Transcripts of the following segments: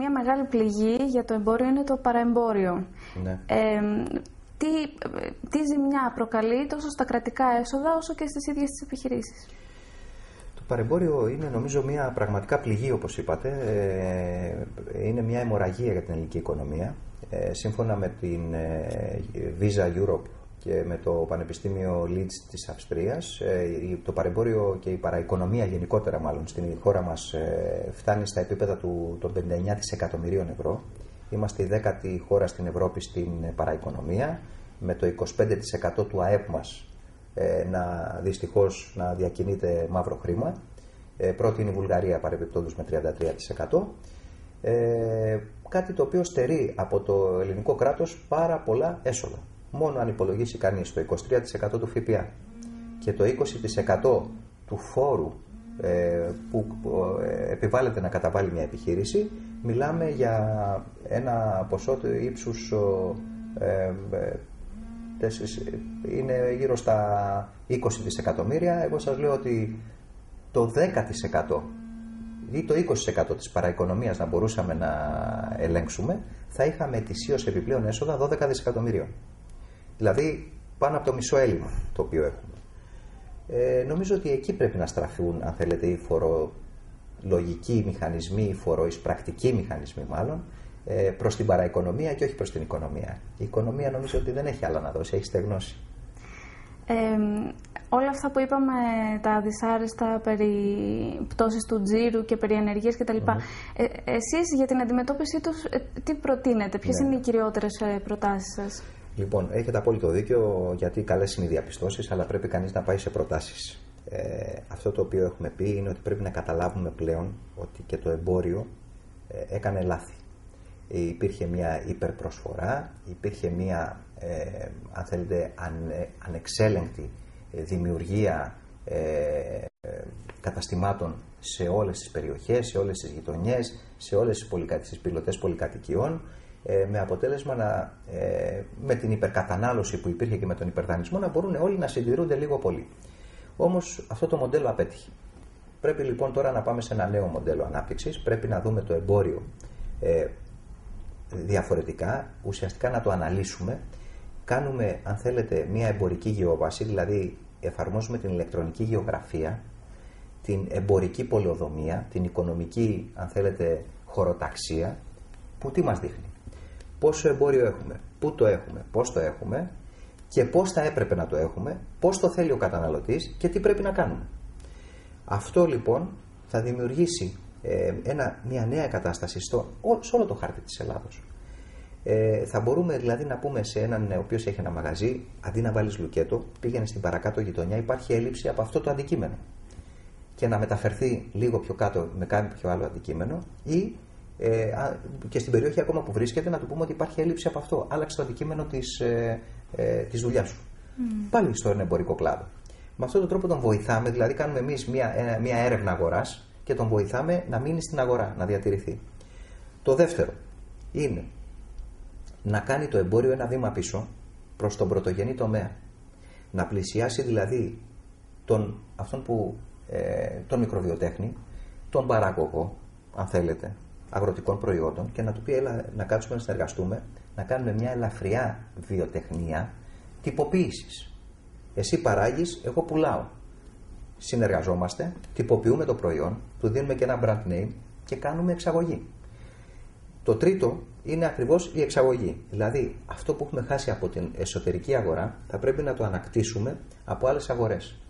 Μια μεγάλη πληγή για το εμπόριο είναι το παραεμπόριο. Ναι. Ε, τι, τι ζημιά προκαλεί τόσο στα κρατικά έσοδα όσο και στις ίδιες τις επιχειρήσεις; Το παρεμπόριο είναι νομίζω μια πραγματικά πληγή όπως είπατε. Ε, είναι μια αιμορραγία για την ελληνική οικονομία. Ε, σύμφωνα με την ε, Visa Europe και με το Πανεπιστήμιο Leeds της Αυστρίας, το παρεμπόριο και η παραοικονομία γενικότερα μάλλον στην χώρα μας φτάνει στα επίπεδα του, των 59 δισεκατομμυρίων ευρώ. Είμαστε η δέκατη χώρα στην Ευρώπη στην παραοικονομία, με το 25% του ΑΕΠ μας να δυστυχώς να διακινείται μαύρο χρήμα. πρώτη είναι η Βουλγαρία παρεμπιπτόντως με 33%. Ε, κάτι το οποίο στερεί από το ελληνικό κράτος πάρα πολλά έσοδα. Μόνο αν υπολογίσει κανείς το 23% του ΦΠΑ και το 20% του φόρου ε, που ε, επιβάλλεται να καταβάλει μια επιχείρηση, μιλάμε για ένα ποσό του ύψους ε, είναι γύρω στα 20 δισεκατομμύρια. Εγώ σας λέω ότι το 10% ή το 20% της παραοικονομίας να μπορούσαμε να ελέγξουμε, θα είχαμε ετησίως επιπλέον έσοδα 12 δισεκατομμυρίων. Δηλαδή πάνω από το μισό έλλειμμα το οποίο έχουμε. Ε, νομίζω ότι εκεί πρέπει να στραφούν, αν θέλετε, οι φορολογικοί μηχανισμοί, οι φοροεισπρακτικοί μηχανισμοί μάλλον, ε, προς την παραοικονομία και όχι προς την οικονομία. Η οικονομία νομίζω ότι δεν έχει άλλα να δώσει, έχει στεγνώσει. Ε, όλα αυτά που είπαμε, τα δυσάρεστα περί πτώσης του τζίρου και περί ενεργείας κτλ. Mm ε, εσείς για την αντιμετώπιση τους ε, τι προτείνετε, ποιες ναι. είναι οι κυριότερες ε, προτάσεις σας; Λοιπόν, έχετε απόλυτο δίκιο γιατί καλές είναι οι διαπιστώσεις, αλλά πρέπει κανείς να πάει σε προτάσεις. Ε, αυτό το οποίο έχουμε πει είναι ότι πρέπει να καταλάβουμε πλέον ότι και το εμπόριο ε, έκανε λάθη. Ε, υπήρχε μια υπερπροσφορά, υπήρχε μια, ε, αν θέλετε, ανεξέλεγκτη δημιουργία καταστημάτων σε όλες τις περιοχές, σε όλες τις γειτονιές, σε όλες τις πιλωτές πολυκατοικιών ε, με αποτέλεσμα να, ε, με την υπερκατανάλωση που υπήρχε και με τον υπερδανισμό να μπορούν όλοι να συντηρούνται λίγο πολύ. Όμως αυτό το μοντέλο απέτυχε. Πρέπει λοιπόν τώρα να πάμε σε ένα νέο μοντέλο ανάπτυξης. Πρέπει να δούμε το εμπόριο ε, διαφορετικά, ουσιαστικά να το αναλύσουμε. Κάνουμε, αν θέλετε, μια εμπορική γεώβαση, δηλαδή εφαρμόζουμε την ηλεκτρονική γεωγραφία, την εμπορική πολεοδομία, την οικονομική, αν θέλετε, χωροταξία, που τι μας δείχνει πόσο εμπόριο έχουμε, πού το έχουμε, πώς το έχουμε και πώς θα έπρεπε να το έχουμε, πώς το θέλει ο καταναλωτής και τι πρέπει να κάνουμε. Αυτό λοιπόν θα δημιουργήσει ε, ένα, μια νέα κατάσταση στο, σε όλο το χάρτη της Ελλάδος. Ε, θα μπορούμε δηλαδή να πούμε σε έναν ο οποίος έχει ένα μαγαζί, αντί να βάλεις λουκέτο, πήγαινε στην παρακάτω γειτονιά, υπάρχει έλλειψη από αυτό το αντικείμενο. Και να μεταφερθεί λίγο πιο κάτω με κάποιο άλλο αντικείμενο ή ε, και στην περιοχή ακόμα που βρίσκεται να του πούμε ότι υπάρχει έλλειψη από αυτό. Άλλαξε το αντικείμενο της ε, ε, της δουλειάς σου. Πάλι στον εμπορικό κλάδο. Με αυτόν τον τρόπο τον βοηθάμε, δηλαδή κάνουμε εμείς μια, μια έρευνα αγοράς και τον βοηθάμε να μείνει στην αγορά, να διατηρηθεί. Το δεύτερο είναι να κάνει το εμπόριο ένα βήμα πίσω προς τον πρωτογενή τομέα. Να πλησιάσει δηλαδή τον, αυτόν που, ε, τον μικροβιοτέχνη, τον παράγωγο, αν θέλετε, αγροτικών προϊόντων και να του πει έλα, να κάτσουμε να συνεργαστούμε, να κάνουμε μια ελαφριά βιοτεχνία τυποποίησης. Εσύ παράγεις, εγώ πουλάω. Συνεργαζόμαστε, τυποποιούμε το προϊόν, του δίνουμε και ένα brand name και κάνουμε εξαγωγή. Το τρίτο είναι ακριβώς η εξαγωγή. Δηλαδή αυτό που έχουμε χάσει από την εσωτερική αγορά θα πρέπει να το ανακτήσουμε από άλλες αγορές.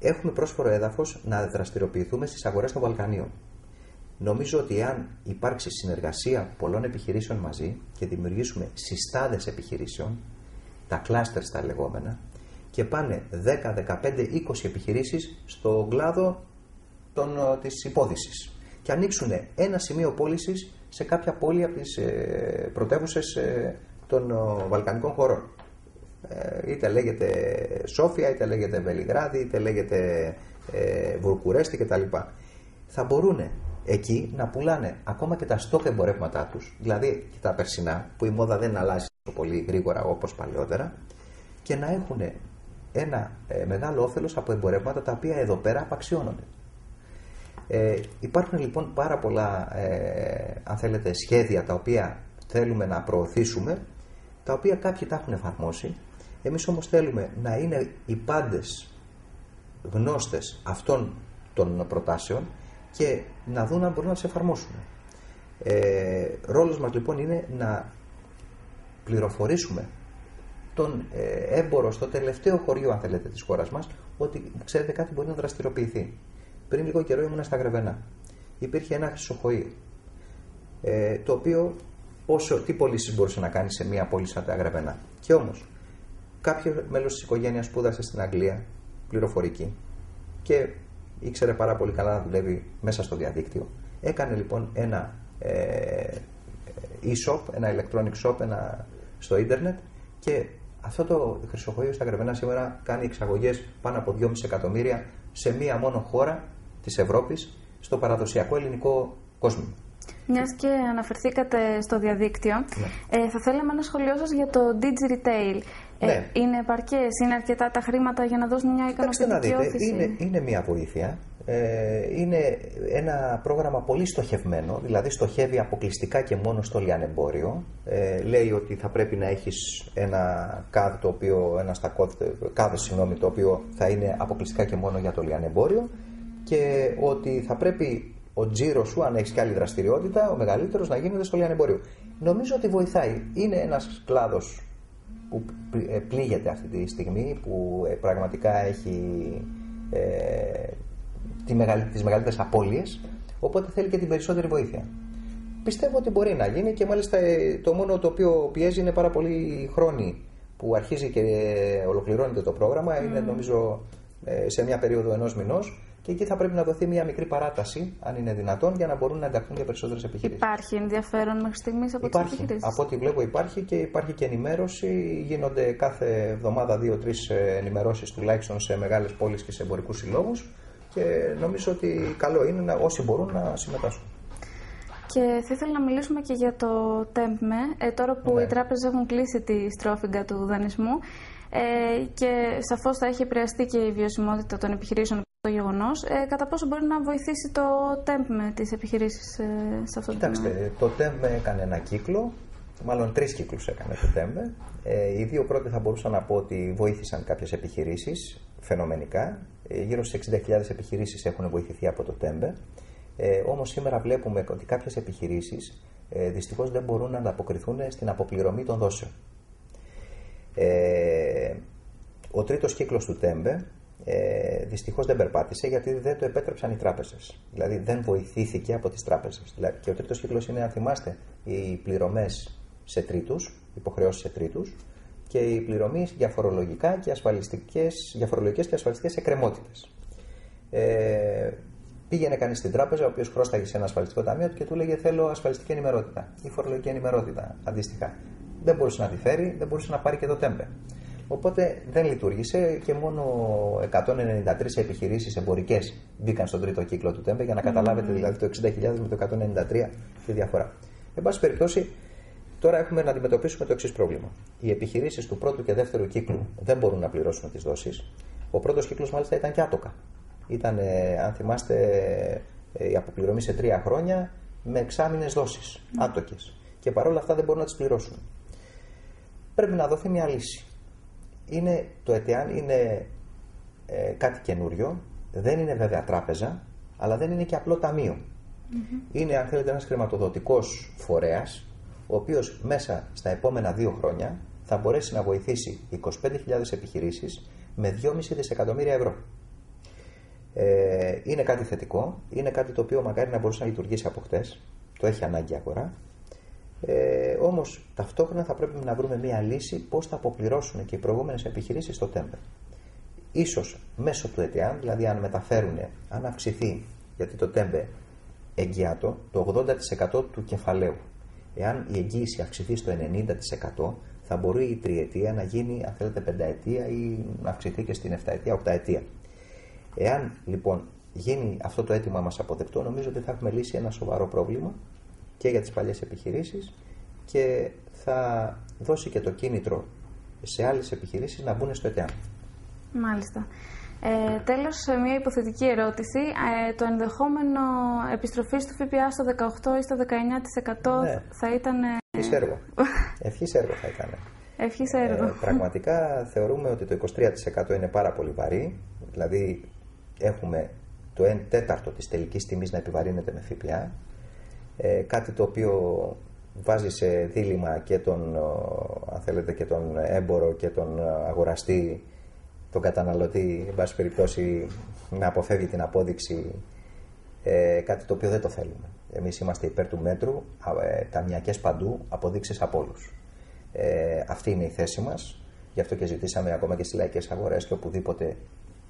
Έχουμε πρόσφορο έδαφος να δραστηριοποιηθούμε στις αγορές των Βαλκανίων. Νομίζω ότι αν υπάρξει συνεργασία πολλών επιχειρήσεων μαζί και δημιουργήσουμε συστάδες επιχειρήσεων, τα κλάστερ στα λεγόμενα, και πάνε 10, 15, 20 επιχειρήσεις στο κλάδο των, ε, της υπόδησης και ανοίξουν ένα σημείο πώλησης σε κάποια πόλη από τις ε, πρωτεύουσες ε, των Βαλκανικών χωρών. Ε, είτε λέγεται Σόφια, είτε λέγεται Βελιγράδι, είτε λέγεται ε, Βουρκουρέστη κτλ. Θα μπορούν εκεί να πουλάνε ακόμα και τα στόκ εμπορεύματά τους, δηλαδή και τα περσινά, που η μόδα δεν αλλάζει τόσο πολύ γρήγορα όπως παλαιότερα, και να έχουν ένα ε, μεγάλο όφελος από εμπορεύματα τα οποία εδώ πέρα απαξιώνονται. Ε, υπάρχουν λοιπόν πάρα πολλά, ε, αν θέλετε, σχέδια τα οποία θέλουμε να προωθήσουμε, τα οποία κάποιοι τα έχουν εφαρμόσει. Εμείς όμως θέλουμε να είναι οι πάντες γνώστες αυτών των προτάσεων και να δουν αν μπορούν να τις εφαρμόσουν. Ε, ρόλος μας λοιπόν είναι να πληροφορήσουμε τον ε, έμπορο στο τελευταίο χωριό, αν θέλετε, της χώρας μας, ότι ξέρετε κάτι μπορεί να δραστηριοποιηθεί. Πριν λίγο καιρό ήμουν στα Γρεβενά. Υπήρχε ένα χρυσοχοείο, ε, το οποίο όσο, τι πωλήσεις μπορούσε να κάνει σε μια πόλη σαν τα Γρεβενά. Και όμως, κάποιο μέλος της οικογένειας σπούδασε στην Αγγλία, πληροφορική, και ήξερε πάρα πολύ καλά να δουλεύει μέσα στο διαδίκτυο. Έκανε λοιπόν ένα ε, e-shop, ένα electronic shop ένα, στο ίντερνετ και αυτό το χρυσοχοείο στα Γρεβενά σήμερα κάνει εξαγωγές πάνω από 2,5 εκατομμύρια σε μία μόνο χώρα της Ευρώπης στο παραδοσιακό ελληνικό κόσμο. Μιας και αναφερθήκατε στο διαδίκτυο, ναι. ε, θα θέλαμε ένα σχολείο σας για το Digi Retail. Ε, ναι. Είναι επαρκές, είναι αρκετά τα χρήματα για να δώσουν μια ικανοποιητική όθηση. Είναι, είναι μια βοήθεια. Ε, είναι ένα πρόγραμμα πολύ στοχευμένο, δηλαδή στοχεύει αποκλειστικά και μόνο στο λιανεμπόριο. Ε, λέει ότι θα πρέπει να έχεις ένα κάδ το οποίο, ένα κάδ, συγγνώμη, το οποίο θα είναι αποκλειστικά και μόνο για το λιανεμπόριο και ότι θα πρέπει ο τζίρος σου, αν έχεις και άλλη δραστηριότητα, ο μεγαλύτερος να γίνεται στο λιανεμπόριο. Νομίζω ότι βοηθάει. Είναι ένας κλάδος που ε, πλήγεται αυτή τη στιγμή, που ε, πραγματικά έχει ε, τι τις μεγαλύτερες απώλειες, οπότε θέλει και την περισσότερη βοήθεια. Πιστεύω ότι μπορεί να γίνει και μάλιστα ε, το μόνο το οποίο πιέζει είναι πάρα πολύ χρόνοι που αρχίζει και ολοκληρώνεται το πρόγραμμα, είναι νομίζω ε, σε μια περίοδο ενός μηνός και εκεί θα πρέπει να δοθεί μια μικρή παράταση, αν είναι δυνατόν, για να μπορούν να ενταχθούν για περισσότερες επιχειρήσεις. Υπάρχει ενδιαφέρον μέχρι στιγμής από τις επιχειρήσεις; Από ό,τι βλέπω υπάρχει και υπάρχει και ενημέρωση. Γίνονται κάθε εβδομάδα δύο-τρεις ε, ενημερώσεις τουλάχιστον σε μεγάλες πόλεις και σε εμπορικούς συλλόγους και νομίζω ότι καλό είναι να, όσοι μπορούν να συμμετάσχουν. Και θα ήθελα να μιλήσουμε και για το ΤΕΜΠΜΕ, ε, τώρα που ναι. οι τράπεζες έχουν κλείσει τη στρόφιγγα του δανεισμού ε, και σαφώς θα έχει επηρεαστεί και η βιωσιμότητα των επιχειρήσεων το γεγονός. Ε, κατά πόσο μπορεί να βοηθήσει το ΤΕΜΠΜΕ τις επιχειρήσεις ε, σε αυτό το τομέα; Κοιτάξτε, το ΤΕΜΠΜΕ έκανε ένα κύκλο, μάλλον τρεις κύκλους έκανε το ΤΕΜΠΜΕ. Ε, οι δύο πρώτοι θα μπορούσα να πω ότι βοήθησαν κάποιες επιχειρήσεις φαινομενικά. Ε, γύρω στις 60.000 επιχειρήσεις έχουν βοηθηθεί από το ΤΕΜΠΕ. Ε, όμως σήμερα βλέπουμε ότι κάποιες επιχειρήσεις ε, δυστυχώς δεν μπορούν να ανταποκριθούν στην αποπληρωμή των δόσεων. Ε, ο τρίτος κύκλος του ΤΕΜΠΕ ε, δυστυχώς δεν περπάτησε γιατί δεν το επέτρεψαν οι τράπεζες. Δηλαδή δεν βοηθήθηκε από τις τράπεζες. Δηλαδή, και ο τρίτος κύκλος είναι, αν θυμάστε, οι πληρωμές σε τρίτους, υποχρεώσεις σε τρίτους, και οι πληρωμές για φορολογικά και ασφαλιστικές, για φορολογικές και ασφαλιστικές εκκρεμότητες. Ε, πήγαινε κανείς στην τράπεζα, ο οποίος χρώσταγε σε ένα ασφαλιστικό ταμείο και του έλεγε Θέλω ασφαλιστική ενημερότητα ή φορολογική ενημερότητα αντίστοιχα. Δεν μπορούσε να τη φέρει, δεν μπορούσε να πάρει και το τέμπε. Οπότε δεν λειτουργήσε και μόνο 193 επιχειρήσεις εμπορικές μπήκαν στον τρίτο κύκλο του τέμπε για να καταλάβετε δηλαδή το 60.000 με το 193 τη διαφορά. Εν πάση περιπτώσει, Τώρα έχουμε να αντιμετωπίσουμε το εξής πρόβλημα. Οι επιχειρήσεις του πρώτου και δεύτερου κύκλου δεν μπορούν να πληρώσουν τις δόσεις. Ο πρώτος κύκλος μάλιστα ήταν και άτοκα. Ήταν, αν θυμάστε, ε, η αποπληρωμή σε τρία χρόνια με εξάμεινε δόσεις, mm. άτοκες. Και παρόλα αυτά δεν μπορούν να τις πληρώσουν. Πρέπει να δοθεί μια λύση. Είναι, το ΕΤΕΑΝ είναι ε, κάτι καινούριο, δεν είναι βέβαια τράπεζα, αλλά δεν είναι και απλό ταμείο. Mm-hmm. Είναι, αν θέλετε, ένας χρηματοδοτικός φορέας ο οποίος μέσα στα επόμενα δύο χρόνια θα μπορέσει να βοηθήσει 25.000 επιχειρήσεις με 2,5 δισεκατομμύρια ευρώ. Ε, είναι κάτι θετικό, είναι κάτι το οποίο μακάρι να μπορούσε να λειτουργήσει από χτες. Το έχει ανάγκη η αγορά. Ε, Όμως ταυτόχρονα θα πρέπει να βρούμε μια λύση πώς θα αποπληρώσουν και οι προηγούμενες επιχειρήσεις στο ΤΕΜΠΜΕ. Ίσως μέσω του ΕΤΕΑΝ, δηλαδή αν μεταφέρουν, αν αυξηθεί, γιατί το ΤΕΜΠΜΕ εγγυάτο το 80% του κεφαλαίου Εάν η εγγύηση αυξηθεί στο 90%, θα μπορεί η τριετία να γίνει, αν θέλετε, πενταετία ή να αυξηθεί και στην εφταετία, οκταετία. Εάν λοιπόν γίνει αυτό το αίτημα μας αποδεκτό, νομίζω ότι θα έχουμε λύσει ένα σοβαρό πρόβλημα και για τις παλιές επιχειρήσεις και θα δώσει και το κίνητρο σε άλλες επιχειρήσεις να μπουν στο ΕΤΕΑΜ. Μάλιστα. Ε, τέλος, μια υποθετική ερώτηση. Ε, το ενδεχόμενο επιστροφής του ΦΠΑ στο 18% ή στο 19% ναι. θα ήταν... Ευχής έργο. Ευχής έργο θα ήταν. Ευχής έργο. Ε, πραγματικά θεωρούμε ότι το 23% είναι πάρα πολύ βαρύ. Δηλαδή έχουμε το 1 τέταρτο της τελικής τιμής να επιβαρύνεται με ΦΠΑ. Ε, κάτι το οποίο βάζει σε δίλημα και τον, αν θέλετε, και τον έμπορο και τον αγοραστή, τον καταναλωτή, εν πάση περιπτώσει, να αποφεύγει την απόδειξη, ε, κάτι το οποίο δεν το θέλουμε. Εμείς είμαστε υπέρ του μέτρου, ε, ταμιακές παντού, αποδείξεις από όλους. Ε, αυτή είναι η θέση μας, γι' αυτό και ζητήσαμε ακόμα και στις λαϊκές αγορές και οπουδήποτε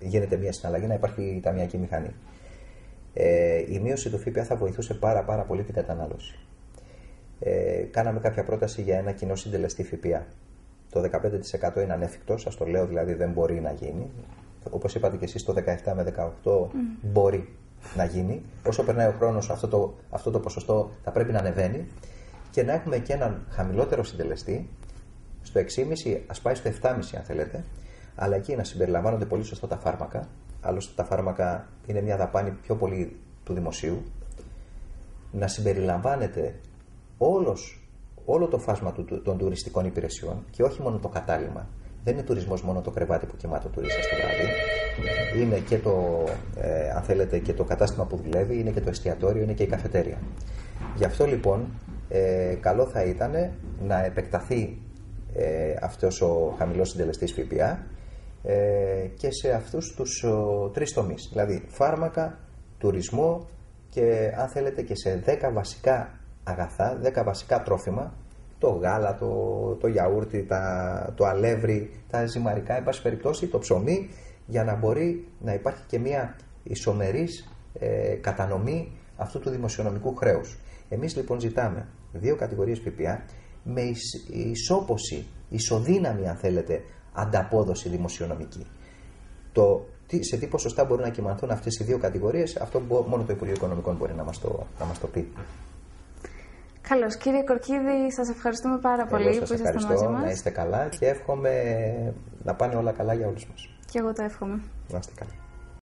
γίνεται μια συναλλαγή να υπάρχει ταμιακή μηχανή. Ε, η μείωση του ΦΠΑ θα βοηθούσε πάρα, πάρα πολύ την κατανάλωση ε, κάναμε κάποια πρόταση για ένα κοινό συντελεστή ΦΠΑ. Το 15% είναι ανέφικτο, σας το λέω δηλαδή δεν μπορεί να γίνει. Όπως είπατε και εσείς, το 17 με 18 μπορεί να γίνει. Όσο περνάει ο χρόνος, αυτό το, αυτό το ποσοστό θα πρέπει να ανεβαίνει και να έχουμε και έναν χαμηλότερο συντελεστή, στο 6,5 ας πάει στο 7,5 αν θέλετε, αλλά εκεί να συμπεριλαμβάνονται πολύ σωστά τα φάρμακα. Άλλωστε, τα φάρμακα είναι μια δαπάνη πιο πολύ του δημοσίου. Να συμπεριλαμβάνεται όλος, όλο το φάσμα του, των τουριστικών υπηρεσιών και όχι μόνο το κατάλημα. Δεν είναι τουρισμός μόνο το κρεβάτι που κοιμάται ο τουρίστας το βράδυ. Είναι και το, ε, αν θέλετε, και το κατάστημα που δουλεύει, είναι και το εστιατόριο, είναι και η καφετέρια. Γι' αυτό λοιπόν ε, καλό θα ήταν να επεκταθεί ε, αυτός ο χαμηλός συντελεστής ΦΠΑ ε, και σε αυτούς τους ο, τρεις τομείς. Δηλαδή φάρμακα, τουρισμό και αν θέλετε και σε 10 βασικά αγαθά, 10 βασικά τρόφιμα, το γάλα, το, το γιαούρτι, τα, το αλεύρι, τα ζυμαρικά, εν πάση περιπτώσει, το ψωμί, για να μπορεί να υπάρχει και μια ισομερής ε, κατανομή αυτού του δημοσιονομικού χρέους. Εμείς λοιπόν ζητάμε δύο κατηγορίες ΦΠΑ με ισόποση, ισοδύναμη αν θέλετε, ανταπόδοση δημοσιονομική. Το, σε τι ποσοστά μπορούν να κοιμανθούν αυτές οι δύο κατηγορίες, αυτό μόνο το Υπουργείο Οικονομικών μπορεί να μας το, να μας το πει. Καλώς. Κύριε Κορκίδη, σας ευχαριστούμε πάρα πολύ που ήσασταν μαζί μας. Να είστε καλά και εύχομαι να πάνε όλα καλά για όλους μας. Και εγώ το εύχομαι. Να είστε καλά.